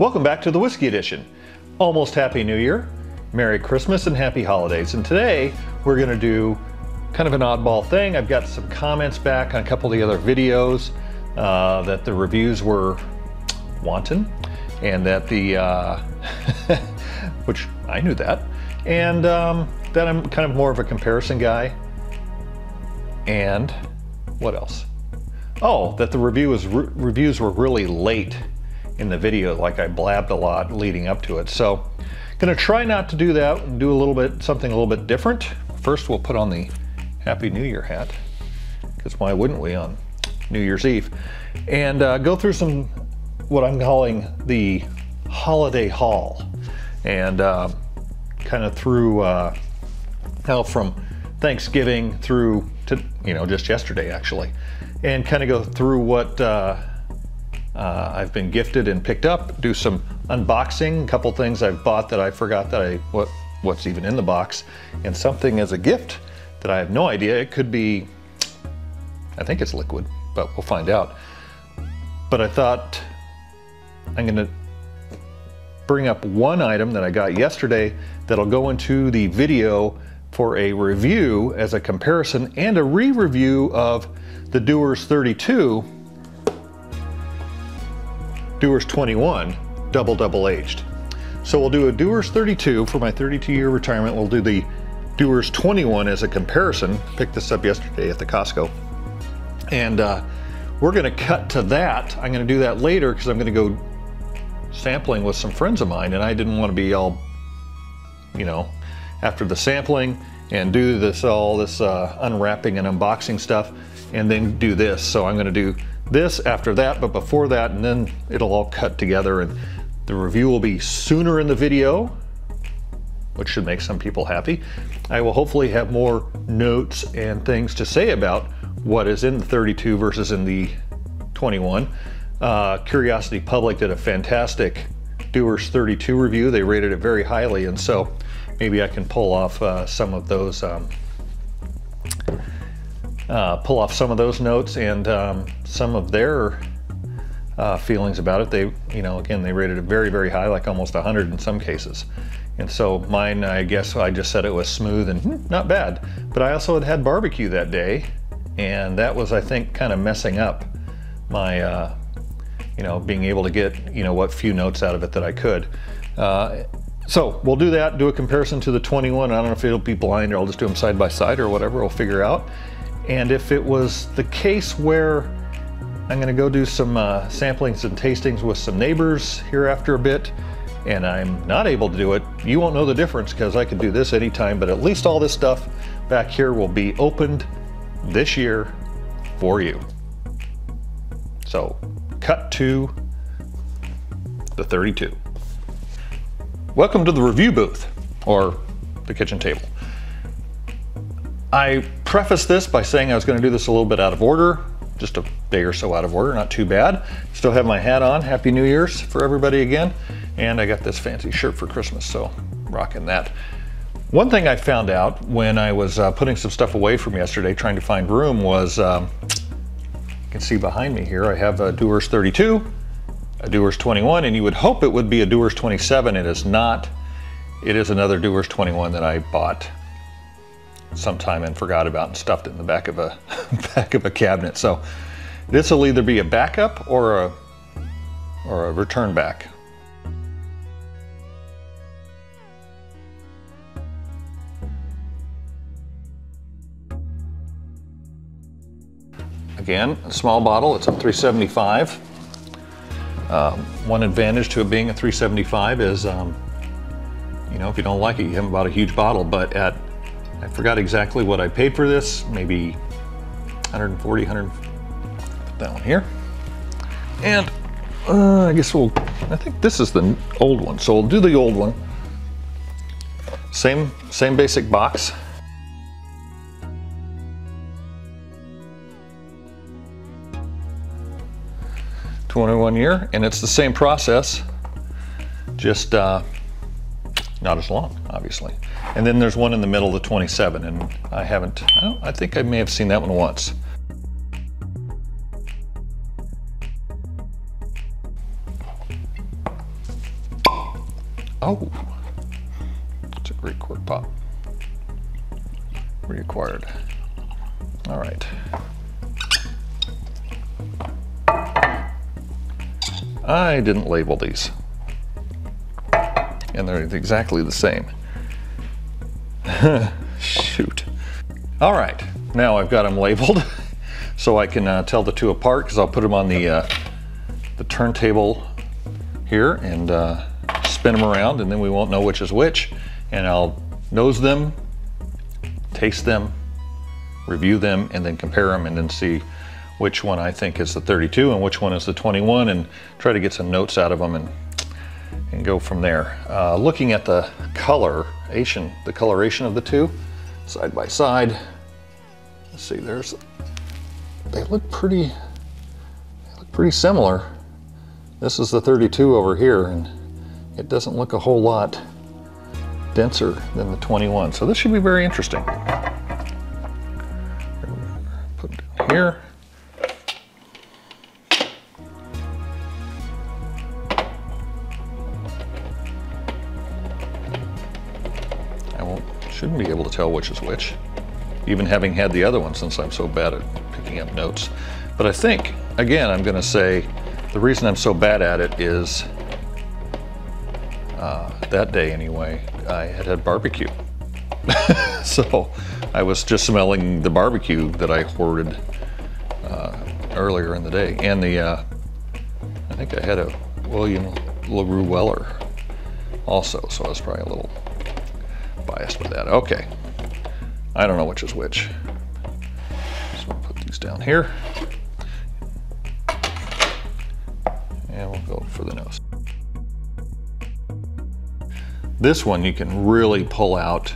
Welcome back to the Whiskey Edition. Almost Happy New Year, Merry Christmas, and Happy Holidays. And today we're going to do kind of an oddball thing. I've got some comments back on a couple of the other videos uh, that the reviews were wanton and that the, uh, which I knew that, and um, that I'm kind of more of a comparison guy. And what else? Oh, that the review was re reviews were really late in the video, like I blabbed a lot leading up to it. So gonna try not to do that and do a little bit, something a little bit different. First, we'll put on the Happy New Year hat, because why wouldn't we on New Year's Eve? And uh, go through some, what I'm calling the holiday haul. And uh, kind of through, uh, now from Thanksgiving through to, you know, just yesterday actually. And kind of go through what uh, uh, I've been gifted and picked up, do some unboxing, a couple things I've bought that I forgot that I what what's even in the box, and something as a gift that I have no idea. It could be, I think it's liquid, but we'll find out. But I thought I'm gonna bring up one item that I got yesterday that'll go into the video for a review as a comparison and a re-review of the Dewar's 32 Dewar's 21 double double aged. So we'll do a Dewar's 32 for my 32 year retirement. We'll do the Dewar's 21 as a comparison. Picked this up yesterday at the Costco. And uh, we're gonna cut to that. I'm gonna do that later because I'm gonna go sampling with some friends of mine and I didn't wanna be all, you know, after the sampling and do this all this uh, unwrapping and unboxing stuff and then do this. So I'm gonna do this after that, but before that, and then it'll all cut together and the review will be sooner in the video, which should make some people happy. I will hopefully have more notes and things to say about what is in the 32 versus in the 21. Uh, Curiosity Public did a fantastic Dewar's 32 review. They rated it very highly, and so maybe I can pull off uh, some of those um, uh, pull off some of those notes and um, some of their uh, feelings about it. They, you know, again, they rated it very, very high, like almost 100 in some cases. And so mine, I guess I just said it was smooth and hmm, not bad. But I also had had barbecue that day, and that was, I think, kind of messing up my, uh, you know, being able to get, you know, what few notes out of it that I could. Uh, so we'll do that, do a comparison to the 21. I don't know if it'll be blind or I'll just do them side by side or whatever, we'll figure out. And if it was the case where I'm gonna go do some uh, samplings and tastings with some neighbors here after a bit, and I'm not able to do it, you won't know the difference because I can do this anytime, but at least all this stuff back here will be opened this year for you. So cut to the 32. Welcome to the review booth, or the kitchen table. I preface this by saying I was going to do this a little bit out of order, just a day or so out of order, not too bad. Still have my hat on. Happy New Year's for everybody again. And I got this fancy shirt for Christmas, so rocking that. One thing I found out when I was uh, putting some stuff away from yesterday, trying to find room, was um, you can see behind me here, I have a Dewar's 32, a Dewar's 21, and you would hope it would be a Dewar's 27. It is not. It is another Dewar's 21 that I bought sometime and forgot about and stuffed it in the back of a back of a cabinet. So this will either be a backup or a or a return back. Again, a small bottle, it's a 375. Uh, one advantage to it being a 375 is, um, you know, if you don't like it, you haven't bought a huge bottle, but at I forgot exactly what I paid for this, maybe 140, 100, put that one here. And uh, I guess we'll, I think this is the old one, so we'll do the old one. Same, same basic box. Twenty-one year, and it's the same process, just uh, not as long, obviously. And then there's one in the middle, the 27, and I haven't, I, I think I may have seen that one once. Oh, it's a great cork pop. Reacquired. All right. I didn't label these. And they're exactly the same. Shoot. All right, now I've got them labeled so I can uh, tell the two apart because I'll put them on the, uh, the turntable here and uh, spin them around and then we won't know which is which. And I'll nose them, taste them, review them, and then compare them and then see which one I think is the 32 and which one is the 21 and try to get some notes out of them and, go from there. Uh, looking at the coloration, the coloration of the two, side by side, let's see, there's, they look pretty, they look pretty similar. This is the 32 over here and it doesn't look a whole lot denser than the 21. So this should be very interesting. Put it here. Tell which is which, even having had the other one since I'm so bad at picking up notes. But I think, again, I'm gonna say the reason I'm so bad at it is uh, that day anyway, I had had barbecue. so I was just smelling the barbecue that I hoarded uh, earlier in the day. And the, uh, I think I had a William LaRue Weller also, so I was probably a little biased with that. Okay. I don't know which is which. So we'll put these down here. And we'll go for the nose. This one you can really pull out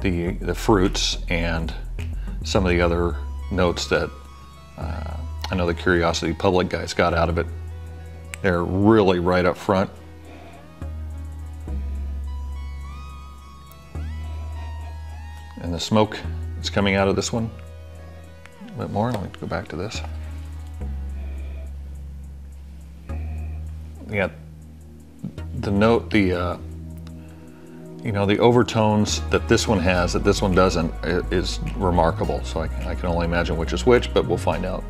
the, the fruits and some of the other notes that uh, I know the Curiosity Public guys got out of it. They're really right up front. Smoke is coming out of this one a bit more. Let me go back to this. Yeah, the note, the, uh, you know, the overtones that this one has that this one doesn't is remarkable. So I, can, I can only imagine which is which, but we'll find out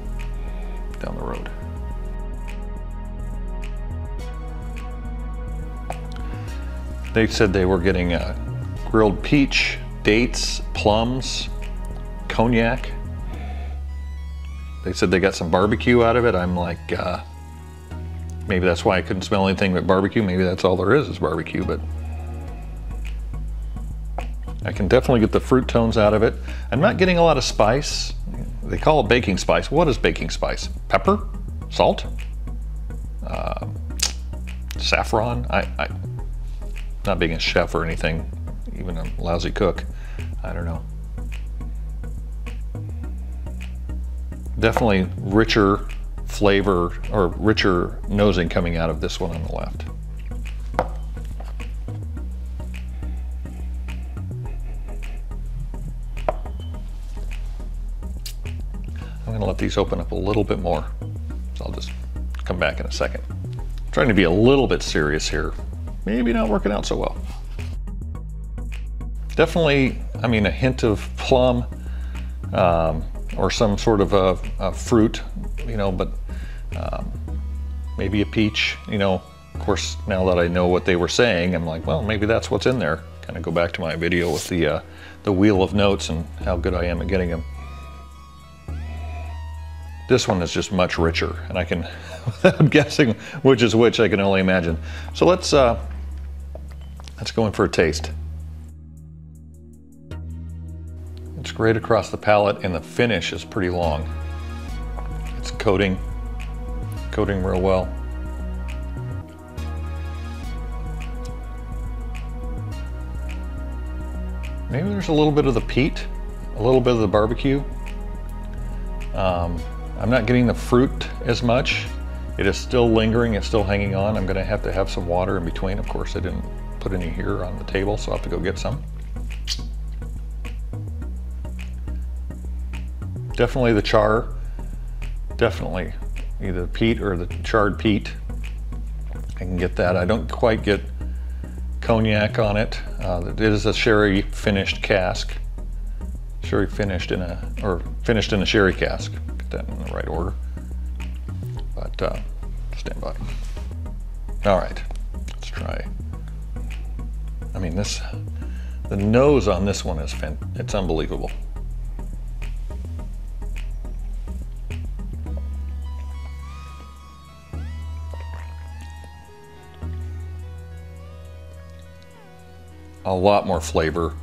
down the road. They said they were getting a grilled peach, dates, plums, cognac. They said they got some barbecue out of it. I'm like, uh, maybe that's why I couldn't smell anything but barbecue. Maybe that's all there is is barbecue, but I can definitely get the fruit tones out of it. I'm not getting a lot of spice. They call it baking spice. What is baking spice? Pepper? Salt? Uh, saffron? I, I, not being a chef or anything, even a lousy cook. I don't know. Definitely richer flavor or richer nosing coming out of this one on the left. I'm gonna let these open up a little bit more. So I'll just come back in a second. Trying to be a little bit serious here. Maybe not working out so well. Definitely, I mean, a hint of plum um, or some sort of a, a fruit, you know, but um, maybe a peach, you know. Of course, now that I know what they were saying, I'm like, well, maybe that's what's in there. Kind of go back to my video with the, uh, the wheel of notes and how good I am at getting them. This one is just much richer, and I can, without guessing which is which, I can only imagine. So let's, uh, let's go in for a taste. Great across the palate and the finish is pretty long. It's coating, coating real well. Maybe there's a little bit of the peat, a little bit of the barbecue. Um, I'm not getting the fruit as much. It is still lingering, it's still hanging on. I'm gonna have to have some water in between. Of course, I didn't put any here on the table, so I'll have to go get some. Definitely the char, definitely either the peat or the charred peat. I can get that. I don't quite get cognac on it. Uh, it is a sherry finished cask. Sherry finished in a, or finished in a sherry cask. Get that in the right order. But uh, stand by. All right, let's try. I mean, this, the nose on this one is, fan, it's unbelievable. A lot more flavor.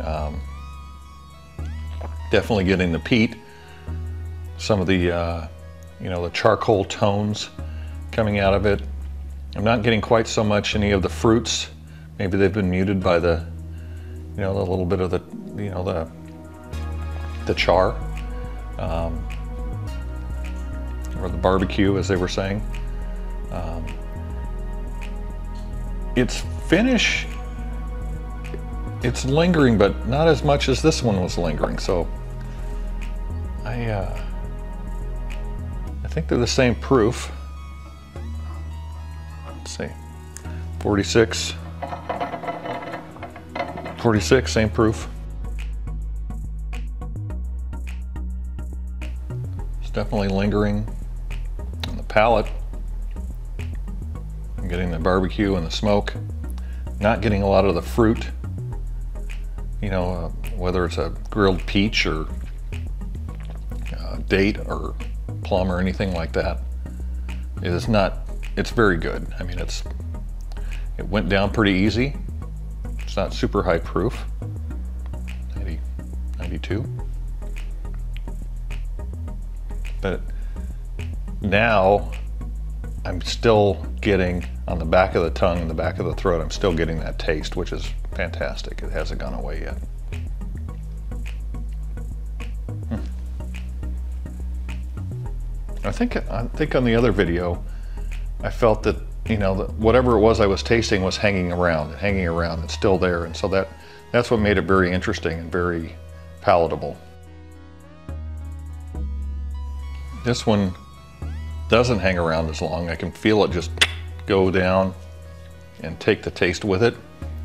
Um, definitely getting the peat, some of the, uh, you know, the charcoal tones coming out of it. I'm not getting quite so much any of the fruits. Maybe they've been muted by the, you know, the little bit of the, you know, the, the char, um, or the barbecue, as they were saying. Um, its finish it's lingering, but not as much as this one was lingering. So I, uh, I think they're the same proof. Let's see, 46, 46, same proof. It's definitely lingering on the palate. I'm getting the barbecue and the smoke. Not getting a lot of the fruit you know, uh, whether it's a grilled peach or uh, date or plum or anything like that. It is not, it's very good. I mean, it's, it went down pretty easy. It's not super high proof, 90, 92. But now I'm still getting on the back of the tongue and the back of the throat, I'm still getting that taste, which is fantastic. It hasn't gone away yet. Hmm. I think I think on the other video, I felt that you know that whatever it was I was tasting was hanging around, hanging around, it's still there, and so that that's what made it very interesting and very palatable. This one doesn't hang around as long. I can feel it just go down and take the taste with it.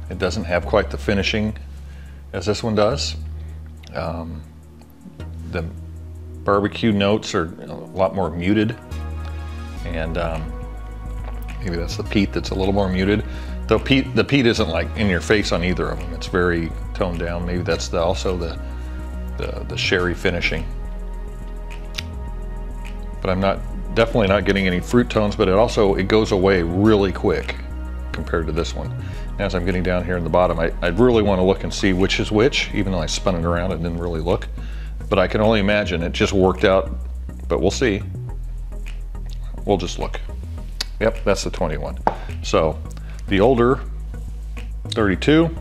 It doesn't have quite the finishing as this one does. Um, the barbecue notes are a lot more muted and um, maybe that's the peat that's a little more muted. Though peat, the peat isn't like in your face on either of them. It's very toned down. Maybe that's the, also the, the, the sherry finishing. But I'm not definitely not getting any fruit tones, but it also, it goes away really quick compared to this one. As I'm getting down here in the bottom, I, I really want to look and see which is which, even though I spun it around and didn't really look. But I can only imagine it just worked out, but we'll see. We'll just look. Yep, that's the 21. So the older 32,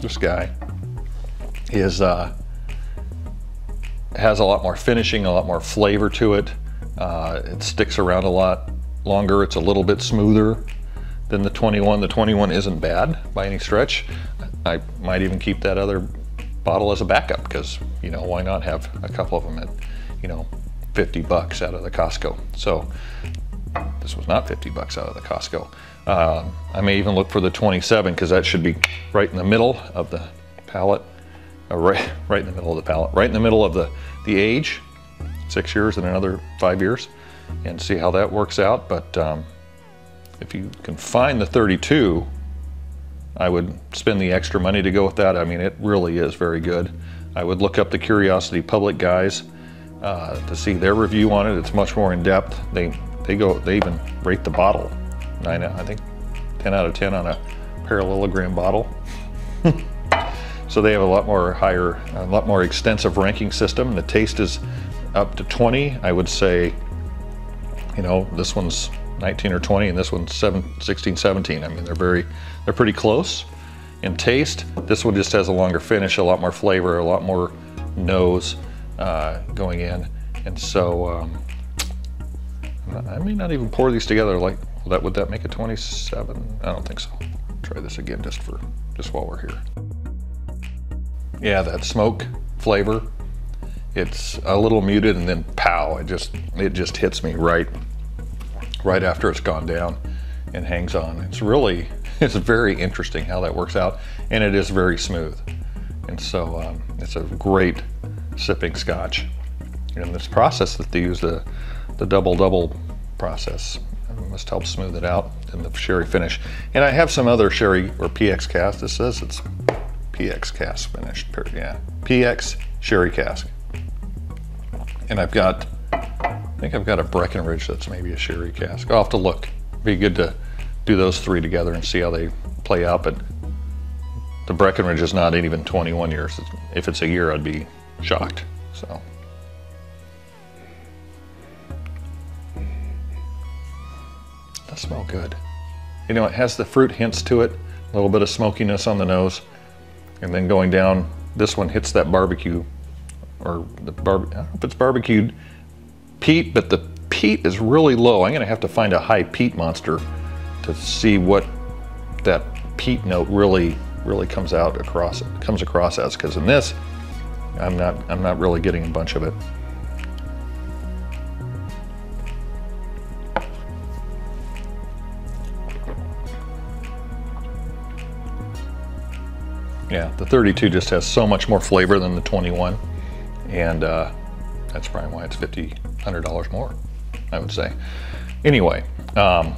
this guy, is uh, has a lot more finishing, a lot more flavor to it. Uh, it sticks around a lot longer. It's a little bit smoother than the 21. The 21 isn't bad by any stretch. I might even keep that other bottle as a backup because, you know, why not have a couple of them at, you know, 50 bucks out of the Costco. So this was not 50 bucks out of the Costco. Uh, I may even look for the 27 because that should be right in the middle of the palette, uh, right, right in the middle of the palette, right in the middle of the, the age, six years and another five years, and see how that works out. But um, if you can find the 32, I would spend the extra money to go with that. I mean, it really is very good. I would look up the Curiosity Public guys uh, to see their review on it. It's much more in depth. They they go they even rate the bottle. Nine, I think 10 out of 10 on a parallelogram bottle. so they have a lot more higher, a lot more extensive ranking system. The taste is up to 20. I would say, you know, this one's 19 or 20 and this one's 7, 16, 17. I mean, they're very, they're pretty close in taste. This one just has a longer finish, a lot more flavor, a lot more nose uh, going in. And so um, I may not even pour these together like that. Would that make a 27? I don't think so. Try this again just for, just while we're here. Yeah, that smoke flavor, it's a little muted and then pow, it just, it just hits me right right after it's gone down. and hangs on. It's really, it's very interesting how that works out and it is very smooth. And so um, it's a great sipping scotch. And this process that they use, the, the double-double process, must help smooth it out in the sherry finish. And I have some other sherry or PX cask. This says it's PX cask finished, yeah. PX sherry cask. And I've got, think I've got a Breckenridge that's maybe a sherry cask. I'll have to look. Be good to do those three together and see how they play out. But the Breckenridge is not even 21 years. If it's a year, I'd be shocked. So. That smell good. You know, it has the fruit hints to it, a little bit of smokiness on the nose, and then going down, this one hits that barbecue, or the bar, I don't know if it's barbecued peat, but the peat is really low. I'm gonna have to find a high peat monster to see what that peat note really really comes out across comes across as because in this I'm not I'm not really getting a bunch of it. Yeah, the 32 just has so much more flavor than the 21, and uh, that's probably why it's 50 $100 more, I would say. Anyway, um,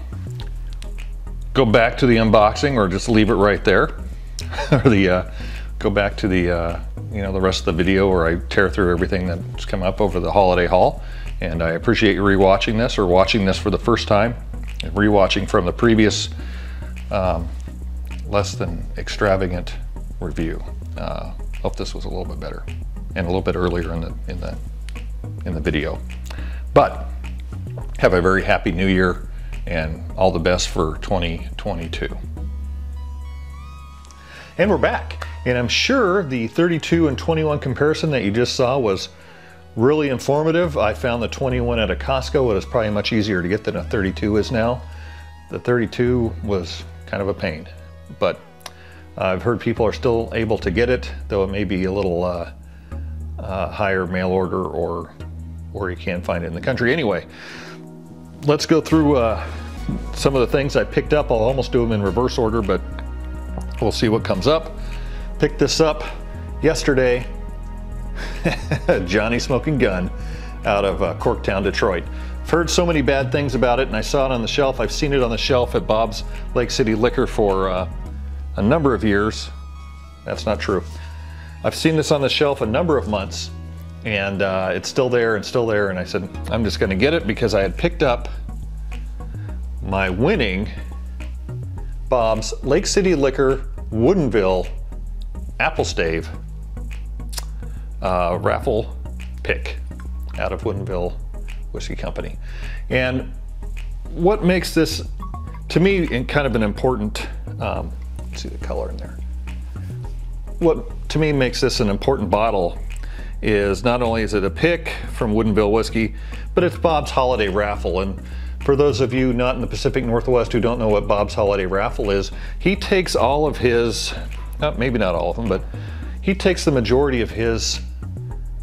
go back to the unboxing or just leave it right there. or the uh, go back to the uh, you know the rest of the video where I tear through everything that's come up over the holiday haul. And I appreciate you rewatching this or watching this for the first time, and rewatching from the previous um, less than extravagant review. Uh, hope this was a little bit better and a little bit earlier in the in the in the video. But have a very happy new year and all the best for 2022. And we're back. And I'm sure the 32 and 21 comparison that you just saw was really informative. I found the 21 at a Costco. It was probably much easier to get than a 32 is now. The 32 was kind of a pain, but I've heard people are still able to get it, though it may be a little uh, uh, higher mail order or, or you can find it in the country. Anyway, let's go through uh, some of the things I picked up. I'll almost do them in reverse order, but We'll see what comes up. Picked this up yesterday. Johnny Smoking Gun out of uh, Corktown, Detroit. I've heard so many bad things about it and I saw it on the shelf. I've seen it on the shelf at Bob's Lake City Liquor for uh, a number of years. That's not true. I've seen this on the shelf a number of months and uh, it's still there and still there. And I said, I'm just gonna get it because I had picked up my winning Bob's Lake City Liquor Woodinville Apple Stave uh, raffle pick out of Woodinville Whiskey Company. And what makes this, to me, kind of an important, um, see the color in there. What to me makes this an important bottle is not only is it a pick from Woodinville Whiskey, but it's Bob's Holiday Raffle. And for those of you not in the Pacific Northwest who don't know what Bob's Holiday Raffle is, he takes all of his, uh, maybe not all of them, but he takes the majority of his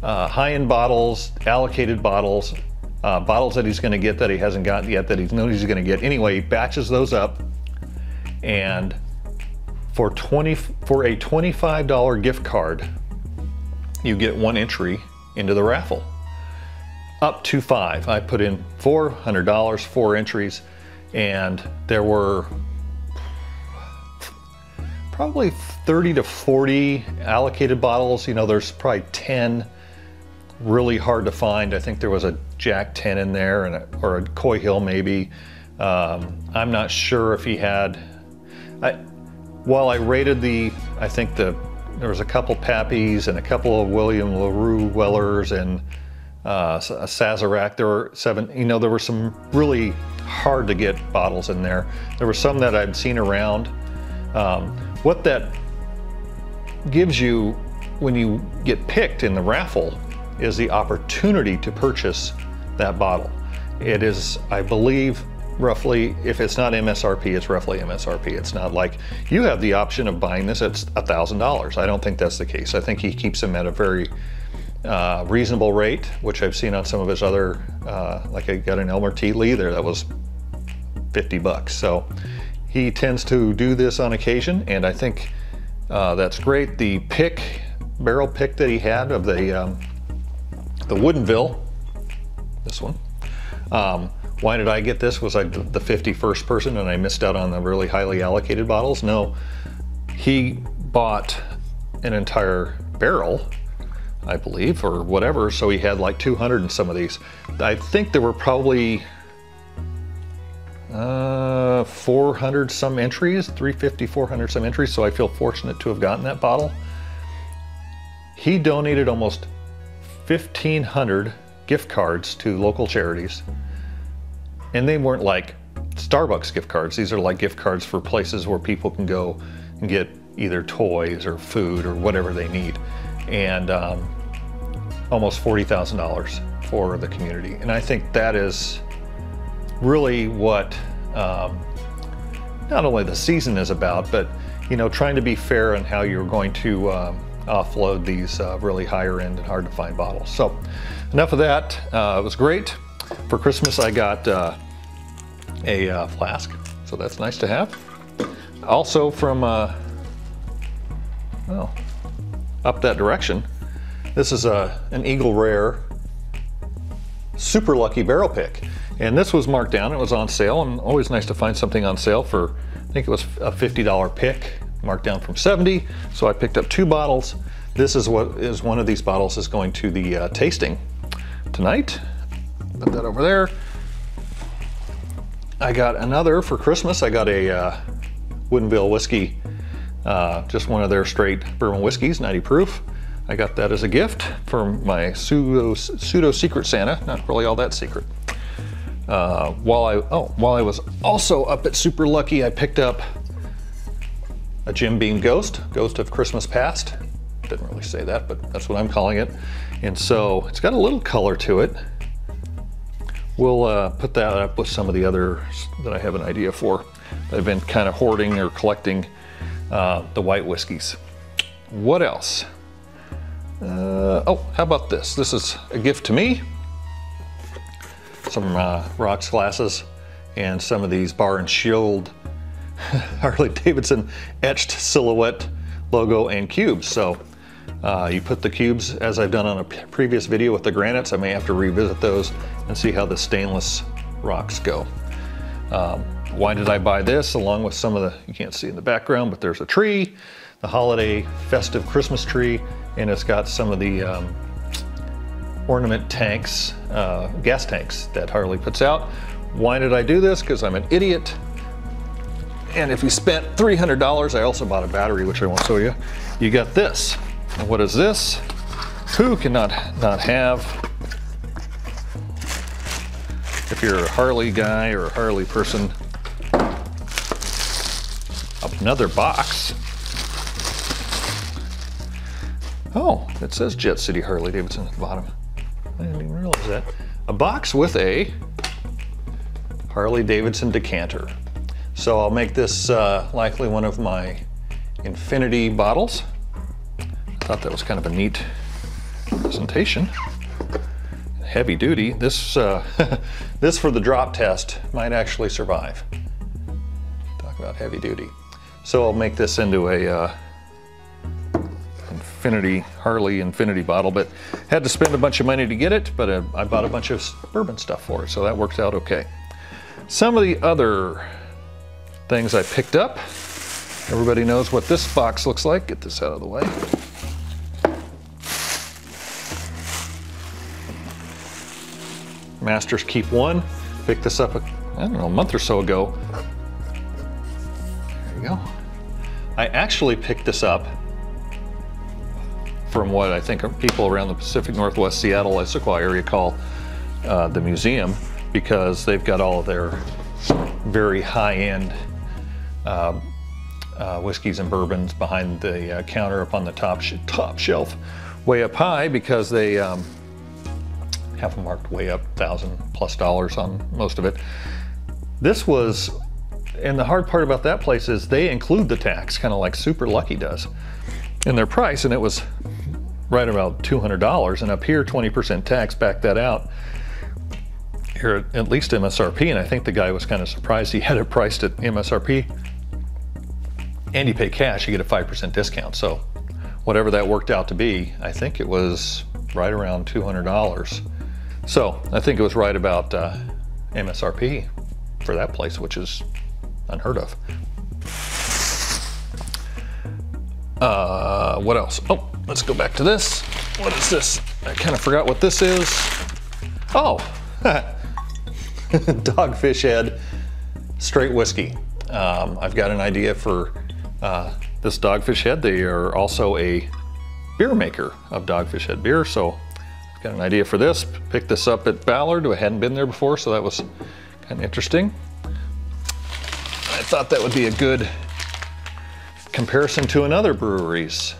uh, high-end bottles, allocated bottles, uh, bottles that he's going to get that he hasn't gotten yet that he knows he's going to get. Anyway, he batches those up, and for 20 for a $25 gift card, you get one entry into the raffle up to five. I put in $400, four entries, and there were probably 30 to 40 allocated bottles. You know, there's probably 10 really hard to find. I think there was a Jack 10 in there and a, or a Coy Hill maybe. Um, I'm not sure if he had, I, while I rated the, I think the, there was a couple Pappies and a couple of William LaRue Wellers and uh, a Sazerac. There were seven, you know, there were some really hard to get bottles in there. There were some that I'd seen around. Um, what that gives you when you get picked in the raffle is the opportunity to purchase that bottle. It is, I believe, roughly, if it's not MSRP, it's roughly MSRP. It's not like you have the option of buying this at $1,000. I don't think that's the case. I think he keeps them at a very uh, reasonable rate, which I've seen on some of his other, uh, like I got an Elmer T. Lee there that was 50 bucks. So he tends to do this on occasion, and I think uh, that's great. The pick, barrel pick that he had of the um, the Woodinville, this one. Um, why did I get this? Was I the 51st person and I missed out on the really highly allocated bottles? No, he bought an entire barrel, I believe, or whatever. So he had like 200 in some of these. I think there were probably uh, 400 some entries, 350, 400 some entries. So I feel fortunate to have gotten that bottle. He donated almost 1,500 gift cards to local charities. And they weren't like Starbucks gift cards. These are like gift cards for places where people can go and get either toys or food or whatever they need. And um, almost $40,000 for the community. And I think that is really what um, not only the season is about, but you know, trying to be fair in how you're going to um, offload these uh, really higher end and hard to find bottles. So enough of that. Uh, it was great. For Christmas, I got uh, a uh, flask, so that's nice to have. Also from, uh, well, up that direction, this is a, an Eagle Rare Super Lucky Barrel Pick. And this was marked down, it was on sale, and always nice to find something on sale for, I think it was a $50 pick, marked down from 70. So I picked up two bottles. This is what is one of these bottles is going to the uh, tasting tonight. Put that over there. I got another for Christmas. I got a uh, Woodinville whiskey, uh, just one of their straight bourbon whiskeys, 90 proof. I got that as a gift for my pseudo, pseudo secret Santa. Not really all that secret. Uh, while I oh while I was also up at Super Lucky, I picked up a Jim Beam Ghost, Ghost of Christmas Past. Didn't really say that, but that's what I'm calling it. And so it's got a little color to it. We'll uh, put that up with some of the others that I have an idea for. I've been kind of hoarding or collecting uh, the white whiskeys. What else? Uh, oh, how about this? This is a gift to me. Some uh, rocks glasses and some of these bar and shield Harley Davidson etched silhouette logo and cubes. So uh, you put the cubes, as I've done on a previous video with the granites, I may have to revisit those and see how the stainless rocks go. Um, why did I buy this along with some of the, you can't see in the background, but there's a tree, the holiday festive Christmas tree, and it's got some of the um, ornament tanks, uh, gas tanks that Harley puts out. Why did I do this? Because I'm an idiot. And if you spent $300, I also bought a battery, which I won't show you. You got this. And what is this? Who cannot not have? If you're a Harley guy or a Harley person, another box. Oh, it says Jet City Harley Davidson at the bottom. I didn't even realize that. A box with a Harley Davidson decanter. So I'll make this uh, likely one of my infinity bottles. Thought that was kind of a neat presentation. Heavy duty. This, uh, this for the drop test might actually survive. Talk about heavy duty. So I'll make this into a uh, Infinity, Harley Infinity bottle, but had to spend a bunch of money to get it, but uh, I bought a bunch of bourbon stuff for it, so that worked out okay. Some of the other things I picked up. Everybody knows what this box looks like. Get this out of the way. Masters Keep One. Picked this up, I don't know, a month or so ago. There you go. I actually picked this up from what I think people around the Pacific Northwest Seattle, Issaquah area call uh, the museum because they've got all of their very high-end uh, uh, whiskeys and bourbons behind the uh, counter up on the top, sh top shelf, way up high because they um, have them marked way up, thousand plus dollars on most of it. This was, and the hard part about that place is they include the tax, kind of like Super Lucky does, in their price, and it was right about $200, and up here 20% tax, back that out, here at, least MSRP, and I think the guy was kind of surprised he had it priced at MSRP. And you pay cash, you get a 5% discount. So whatever that worked out to be, I think it was right around $200. So I think it was right about uh, MSRP for that place, which is unheard of. Uh, what else? Oh, let's go back to this. What is this? I kind of forgot what this is. Oh, Dogfish Head Straight Whiskey. Um, I've got an idea for uh, this Dogfish Head. They are also a beer maker of Dogfish Head beer, so got an idea for this. Picked this up at Ballard. I hadn't been there before, so that was kind of interesting. I thought that would be a good comparison to another brewery's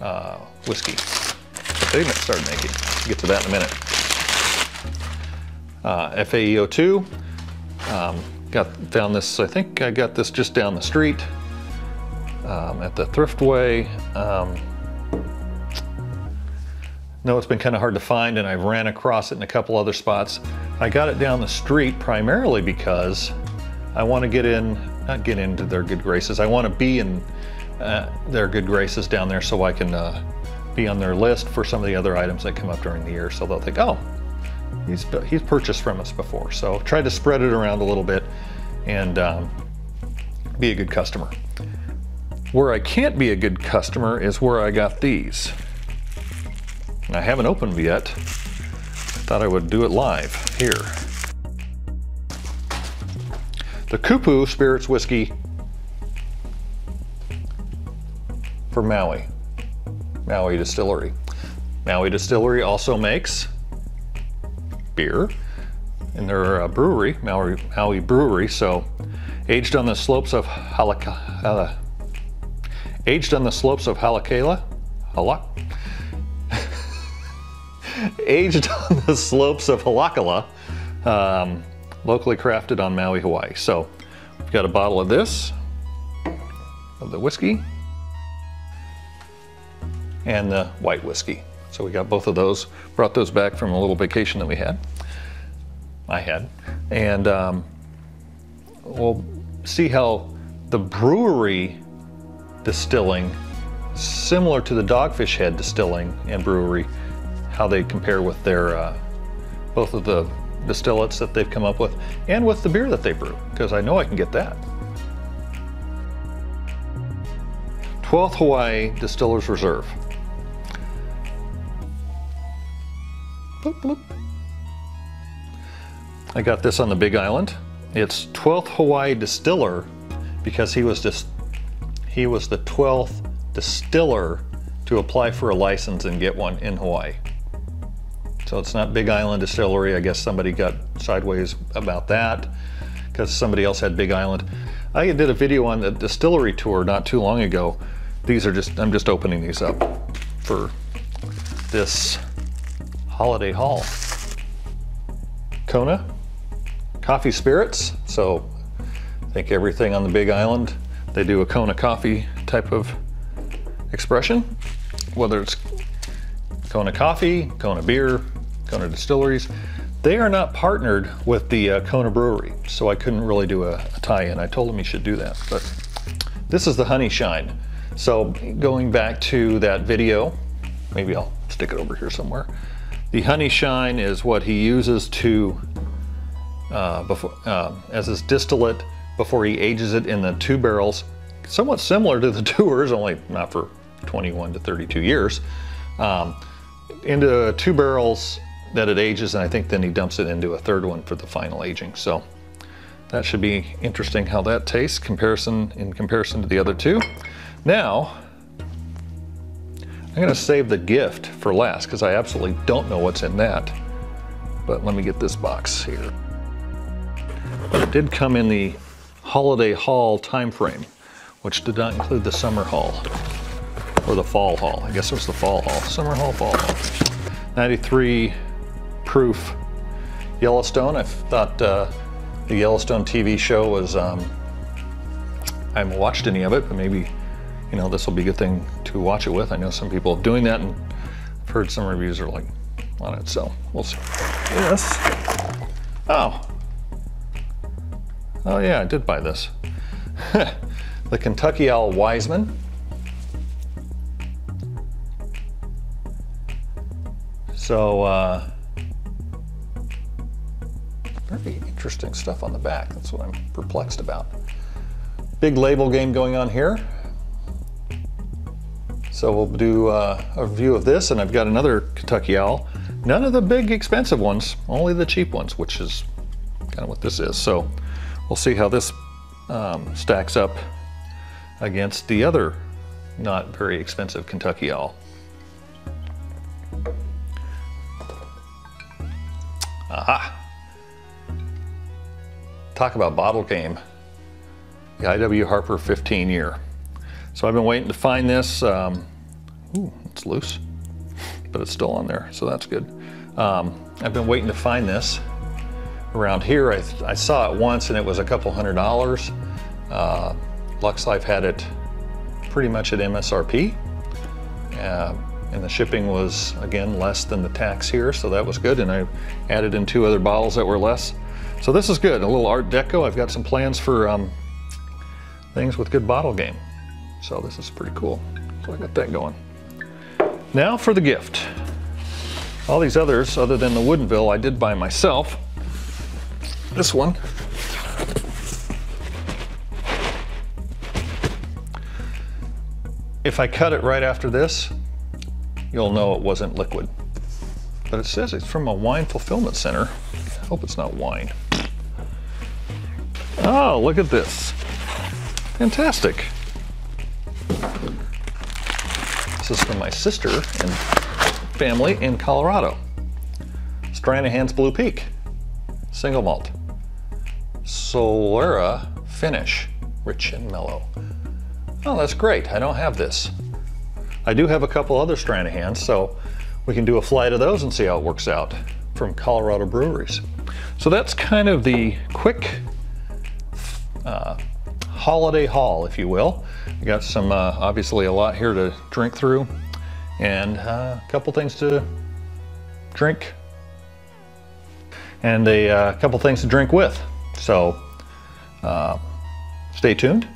uh, whiskey they started making. We'll get to that in a minute. Uh, FAEO2, um, got found this, I think I got this just down the street um, at the Thriftway. Um, no, it's been kind of hard to find and I've ran across it in a couple other spots. I got it down the street primarily because I want to get in, not get into their good graces, I want to be in uh, their good graces down there so I can uh, be on their list for some of the other items that come up during the year. So they'll think, oh, he's, he's purchased from us before. So try to spread it around a little bit and um, be a good customer. Where I can't be a good customer is where I got these. I haven't opened yet. Thought I would do it live here. The Kupu Spirits Whiskey for Maui. Maui Distillery. Maui Distillery also makes beer in their uh, brewery, Maui, Maui Brewery. So, aged on the slopes of Halaka, uh, aged on the slopes of Halakala, Halak, aged on the slopes of Halakala, um, locally crafted on Maui, Hawaii. So, we've got a bottle of this, of the whiskey, and the white whiskey. So we got both of those, brought those back from a little vacation that we had. I had. And um, we'll see how the brewery distilling, similar to the Dogfish Head distilling and brewery, how they compare with their, uh, both of the distillates that they've come up with and with the beer that they brew, because I know I can get that. 12th Hawaii Distillers Reserve. Bloop, bloop. I got this on the Big Island. It's 12th Hawaii Distiller because he was just he was the 12th distiller to apply for a license and get one in Hawaii. So it's not Big Island Distillery. I guess somebody got sideways about that because somebody else had Big Island. I did a video on the distillery tour not too long ago. These are just, I'm just opening these up for this Holiday Haul. Kona, coffee spirits. So I think everything on the Big Island, they do a Kona coffee type of expression, whether it's Kona coffee, Kona beer, Kona distilleries. They are not partnered with the uh, Kona brewery, so I couldn't really do a, a tie-in. I told him he should do that, but this is the Honey Shine. So going back to that video, maybe I'll stick it over here somewhere. The honey shine is what he uses to, uh, before, uh, as his distillate before he ages it in the two barrels, somewhat similar to the Dewar's, only not for 21 to 32 years, um, into two barrels that it ages, and I think then he dumps it into a third one for the final aging. So that should be interesting how that tastes comparison in comparison to the other two. Now, I'm gonna save the gift for last because I absolutely don't know what's in that. But let me get this box here. But it did come in the holiday haul time frame, which did not include the summer haul or the fall haul. I guess it was the fall haul. Summer haul, fall haul. 93 proof Yellowstone. I thought uh, the Yellowstone TV show was, um, I haven't watched any of it, but maybe you know, this will be a good thing to watch it with. I know some people are doing that and I've heard some reviews are like on it, so we'll see. Yes. Oh. Oh yeah, I did buy this. the Kentucky Owl Wiseman. So, uh, interesting stuff on the back. That's what I'm perplexed about. Big label game going on here. So we'll do uh, a review of this, and I've got another Kentucky Owl. None of the big expensive ones, only the cheap ones, which is kind of what this is. So we'll see how this um, stacks up against the other not very expensive Kentucky Owl. Aha! Talk about bottle game. The IW Harper 15 year. So I've been waiting to find this. Um, ooh, it's loose, but it's still on there, so that's good. Um, I've been waiting to find this around here. I, I, saw it once and it was a couple hundred dollars. Uh, LuxLife had it pretty much at MSRP. Uh, and the shipping was, again, less than the tax here, so that was good. And I added in two other bottles that were less. So this is good, a little Art Deco. I've got some plans for um, things with good bottle game. So this is pretty cool. So I got that going. Now for the gift. All these others, other than the Woodinville, I did buy myself. This one. If I cut it right after this, you'll know it wasn't liquid. But it says it's from a wine fulfillment center. I hope it's not wine. Oh, look at this. Fantastic. This is from my sister and family in Colorado. Stranahan's Blue Peak, single malt. Solera finish, rich and mellow. Oh, that's great. I don't have this. I do have a couple other Stranahans, so we can do a flight of those and see how it works out from Colorado breweries. So that's kind of the quick uh, holiday haul, if you will. We got some, uh, obviously a lot here to drink through and uh, a couple things to drink and a uh, couple things to drink with. So uh, stay tuned.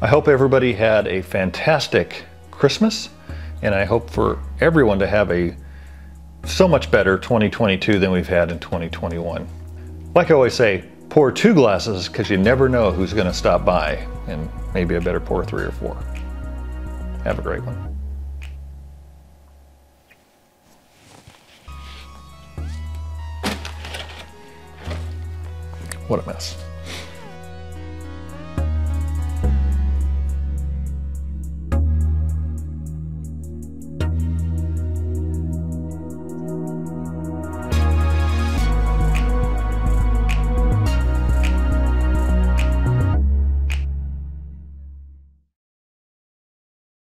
I hope everybody had a fantastic Christmas and I hope for everyone to have a so much better 2022 than we've had in 2021. Like I always say, pour two glasses because you never know who's going to stop by, and maybe I better pour three or four. Have a great one. What a mess.